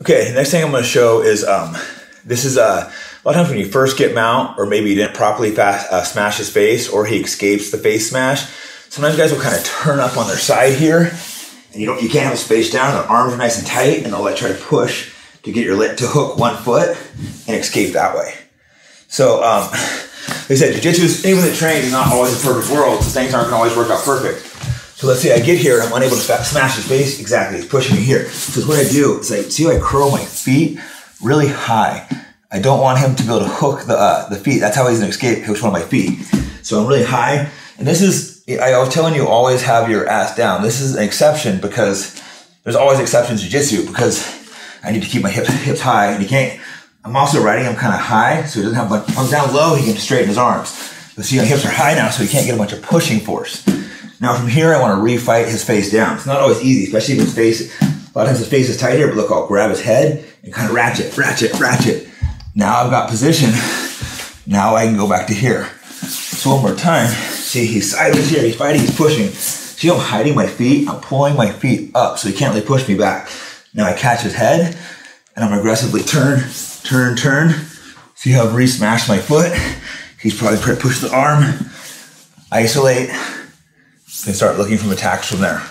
Okay, next thing I'm going to show is um, this is uh, a lot of times when you first get mount, or maybe you didn't properly fast, uh, smash his face, or he escapes the face smash. Sometimes guys will kind of turn up on their side here, and you don't, you can't have his face down. Their arms are nice and tight, and they'll like try to push to get your lit to hook one foot and escape that way. So, um, like I said, jiu-jitsu the trained is not always a perfect world, so things aren't going to always work out perfect. So let's say I get here, I'm unable to smash his face. Exactly, he's pushing me here. So what I do is I see I curl my feet really high. I don't want him to be able to hook the uh, the feet. That's how he's gonna escape. Hooks one of my feet. So I'm really high, and this is I was telling you always have your ass down. This is an exception because there's always exceptions to jiu-jitsu because I need to keep my hips hips high, and he can't. I'm also riding him kind of high, so he doesn't have. But I'm down low, he can straighten his arms. But see, my hips are high now, so he can't get a bunch of pushing force. Now from here, I want to refight his face down. It's not always easy, especially if his face, a lot of times his face is tight here, but look, I'll grab his head and kind of ratchet, ratchet, ratchet. Now I've got position. Now I can go back to here. So one more time. See, he's sideways here, he's fighting, he's pushing. See, I'm hiding my feet, I'm pulling my feet up so he can't really push me back. Now I catch his head and I'm aggressively turn, turn, turn. See how I've re-smashed my foot? He's probably pushed the arm. Isolate, and start looking from attacks from there.